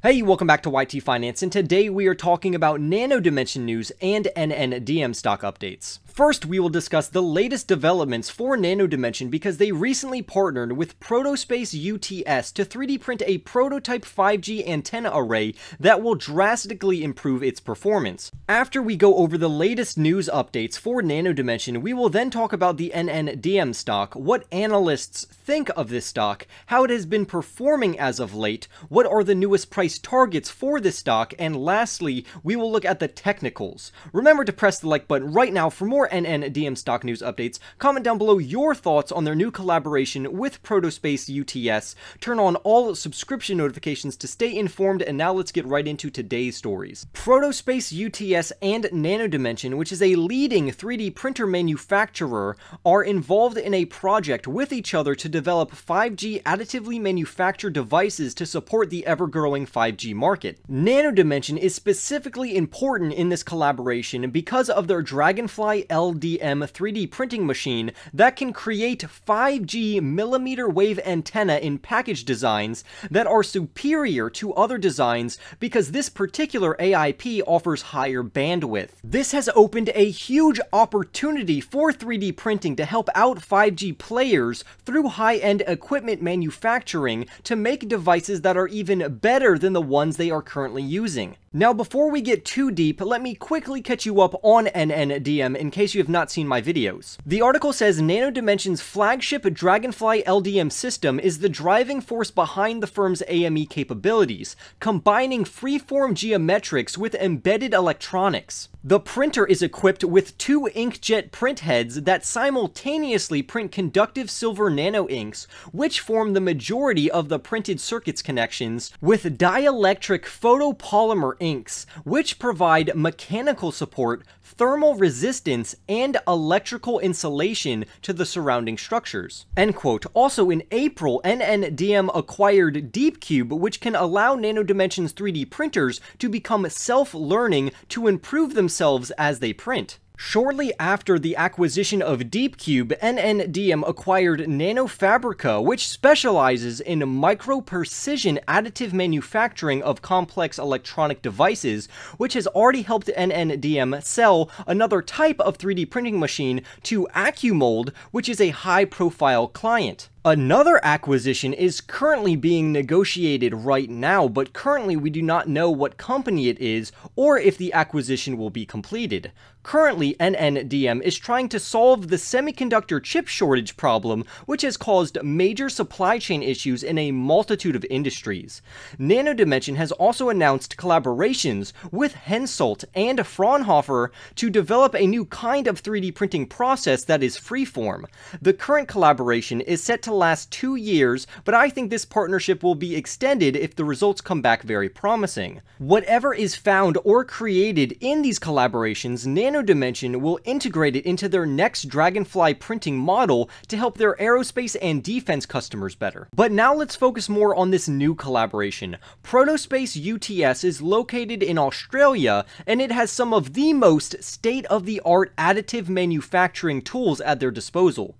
Hey, welcome back to YT Finance, and today we are talking about Nano Dimension news and NNDM stock updates. First, we will discuss the latest developments for Nano Dimension because they recently partnered with Protospace UTS to 3D print a prototype 5G antenna array that will drastically improve its performance. After we go over the latest news updates for Nano Dimension, we will then talk about the NNDM stock, what analysts think of this stock, how it has been performing as of late, what are the newest price targets for this stock, and lastly, we will look at the technicals. Remember to press the like button right now for more NNDM stock news updates. Comment down below your thoughts on their new collaboration with Protospace UTS. Turn on all subscription notifications to stay informed, and now let's get right into today's stories. Protospace UTS and Nano Dimension, which is a leading 3D printer manufacturer, are involved in a project with each other to develop 5G additively manufactured devices to support the ever-growing 5G market. Nano Dimension is specifically important in this collaboration because of their Dragonfly LDM 3D printing machine that can create 5G millimeter wave antenna in package designs that are superior to other designs because this particular AIP offers higher bandwidth. This has opened a huge opportunity for 3D printing to help out 5G players through high-end equipment manufacturing to make devices that are even better than the ones they are currently using. Now before we get too deep, let me quickly catch you up on NNDM in case you have not seen my videos. The article says Nano Dimension's flagship Dragonfly LDM system is the driving force behind the firm's AME capabilities, combining freeform geometrics with embedded electronics. The printer is equipped with two inkjet print heads that simultaneously print conductive silver nano inks, which form the majority of the printed circuits connections, with dielectric photopolymer inks, which provide mechanical support, thermal resistance, and electrical insulation to the surrounding structures. End quote. Also in April, NNDM acquired DeepCube, which can allow Nano Dimension's 3D printers to become self-learning to improve themselves as they print. Shortly after the acquisition of DeepCube, NNDM acquired NanoFabrica, which specializes in micro-precision additive manufacturing of complex electronic devices, which has already helped NNDM sell another type of 3D printing machine to AccuMold, which is a high-profile client. Another acquisition is currently being negotiated right now, but currently we do not know what company it is or if the acquisition will be completed. Currently, NNDM is trying to solve the semiconductor chip shortage problem, which has caused major supply chain issues in a multitude of industries. Nano Dimension has also announced collaborations with Hensoldt and Fraunhofer to develop a new kind of 3D printing process that is freeform. The current collaboration is set to last two years, but I think this partnership will be extended if the results come back very promising. Whatever is found or created in these collaborations, Nano Dimension will integrate it into their next Dragonfly printing model to help their aerospace and defense customers better. But now let's focus more on this new collaboration. Protospace UTS is located in Australia, and it has some of the most state-of-the-art additive manufacturing tools at their disposal.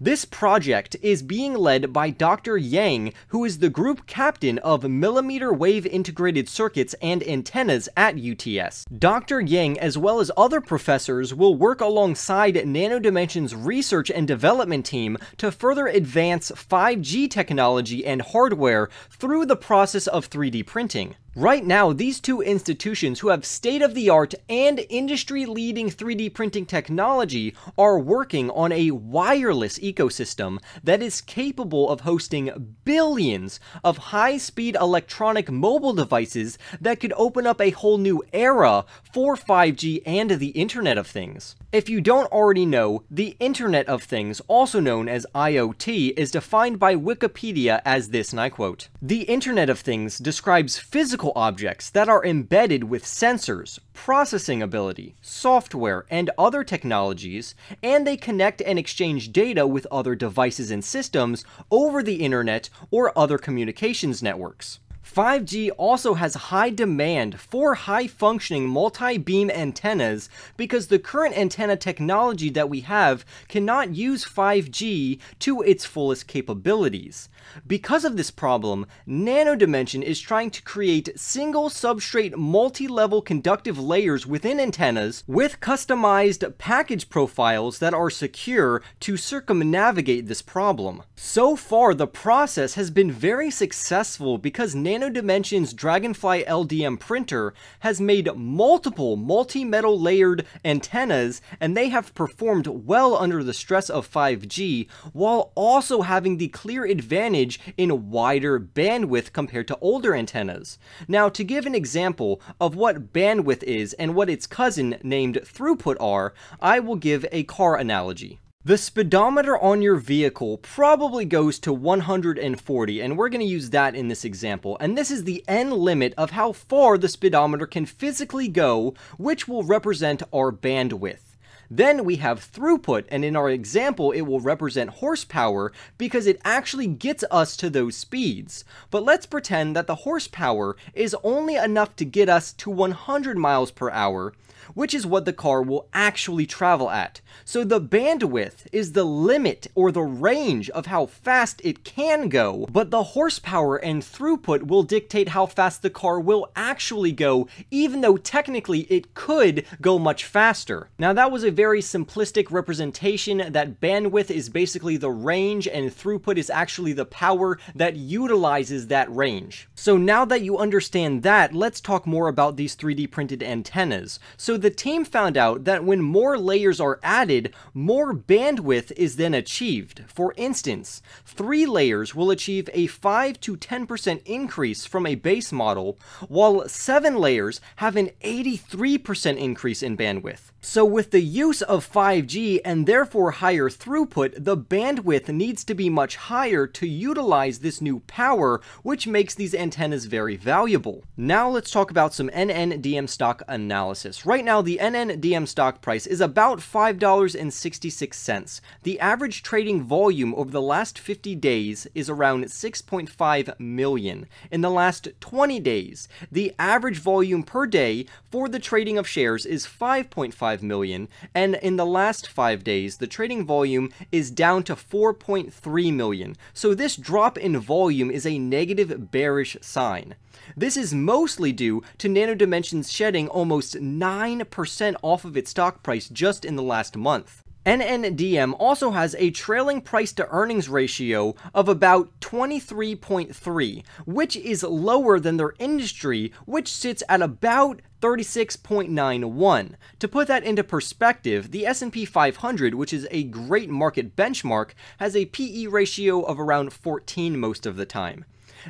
This project is being led by Dr. Yang, who is the group captain of millimeter wave integrated circuits and antennas at UTS. Dr. Yang, as well as other professors, will work alongside Nano Dimension's research and development team to further advance 5G technology and hardware through the process of 3D printing. Right now, these two institutions who have state-of-the-art and industry-leading 3D printing technology are working on a wireless ecosystem that is capable of hosting billions of high-speed electronic mobile devices that could open up a whole new era for 5G and the Internet of Things. If you don't already know, the Internet of Things, also known as IoT, is defined by Wikipedia as this, and I quote, The Internet of Things describes physical objects that are embedded with sensors, processing ability, software, and other technologies, and they connect and exchange data with other devices and systems over the internet or other communications networks. 5G also has high demand for high functioning multi beam antennas because the current antenna technology that we have cannot use 5G to its fullest capabilities. Because of this problem, Nano Dimension is trying to create single substrate multi-level conductive layers within antennas with customized package profiles that are secure to circumnavigate this problem. So far, the process has been very successful because Nano Dimension's Dragonfly LDM printer has made multiple multi-metal layered antennas and they have performed well under the stress of 5G while also having the clear advantage in wider bandwidth compared to older antennas. Now, to give an example of what bandwidth is and what its cousin named throughput are, I will give a car analogy. The speedometer on your vehicle probably goes to 140, and we're going to use that in this example. And this is the end limit of how far the speedometer can physically go, which will represent our bandwidth. Then we have throughput, and in our example, it will represent horsepower because it actually gets us to those speeds. But let's pretend that the horsepower is only enough to get us to 100 miles per hour, which is what the car will actually travel at. So the bandwidth is the limit or the range of how fast it can go, but the horsepower and throughput will dictate how fast the car will actually go, even though technically it could go much faster. Now that was a very simplistic representation that bandwidth is basically the range and throughput is actually the power that utilizes that range. So now that you understand that, let's talk more about these 3D printed antennas. So the team found out that when more layers are added, more bandwidth is then achieved. For instance, three layers will achieve a 5 to 10% increase from a base model, while seven layers have an 83% increase in bandwidth. So with the use of 5G and therefore higher throughput, the bandwidth needs to be much higher to utilize this new power, which makes these antennas very valuable. Now let's talk about some NNDM stock analysis. Right now, the NNDM stock price is about $5.66. The average trading volume over the last 50 days is around 6.5 million. In the last 20 days, the average volume per day for the trading of shares is 5.5 5 million, and in the last 5 days, the trading volume is down to 4.3 million. So this drop in volume is a negative bearish sign. This is mostly due to Nano Dimensions shedding almost 9% off of its stock price just in the last month. NNDM also has a trailing price to earnings ratio of about 23.3, which is lower than their industry, which sits at about 36.91. To put that into perspective, the S&P 500, which is a great market benchmark, has a PE ratio of around 14 most of the time.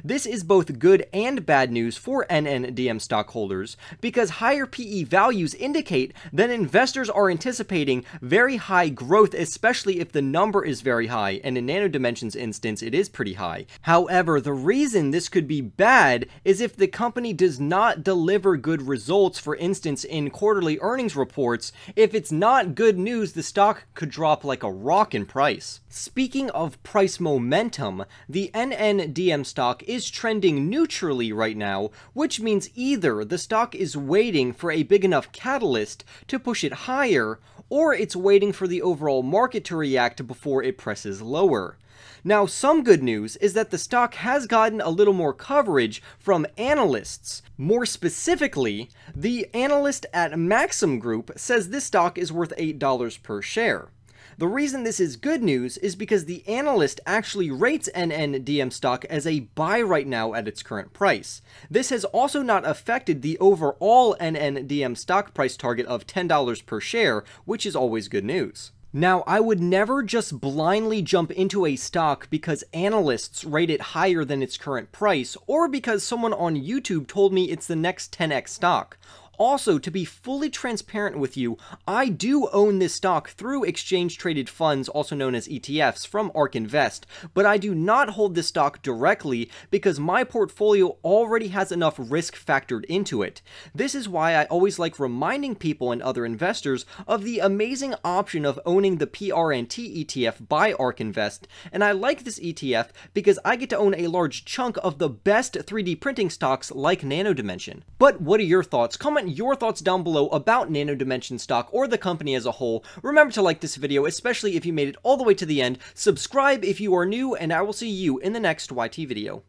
This is both good and bad news for NNDM stockholders because higher PE values indicate that investors are anticipating very high growth, especially if the number is very high, and in Nano Dimension's instance, it is pretty high. However, the reason this could be bad is if the company does not deliver good results, for instance, in quarterly earnings reports, if it's not good news, the stock could drop like a rock in price. Speaking of price momentum, the NNDM stock is trending neutrally right now, which means either the stock is waiting for a big enough catalyst to push it higher, or it's waiting for the overall market to react before it presses lower. Now, some good news is that the stock has gotten a little more coverage from analysts. More specifically, the analyst at Maxim Group says this stock is worth $8 per share. The reason this is good news is because the analyst actually rates NNDM stock as a buy right now at its current price. This has also not affected the overall NNDM stock price target of $10 per share, which is always good news. Now, I would never just blindly jump into a stock because analysts rate it higher than its current price, or because someone on YouTube told me it's the next 10x stock. Also, to be fully transparent with you, I do own this stock through exchange traded funds, also known as ETFs, from ARK Invest, but I do not hold this stock directly because my portfolio already has enough risk factored into it. This is why I always like reminding people and other investors of the amazing option of owning the PRNT ETF by ARK Invest, and I like this ETF because I get to own a large chunk of the best 3D printing stocks like Nano Dimension. But what are your thoughts? Your thoughts down below about Nano Dimension stock or the company as a whole. Remember to like this video, especially if you made it all the way to the end. Subscribe if you are new, and I will see you in the next YT video.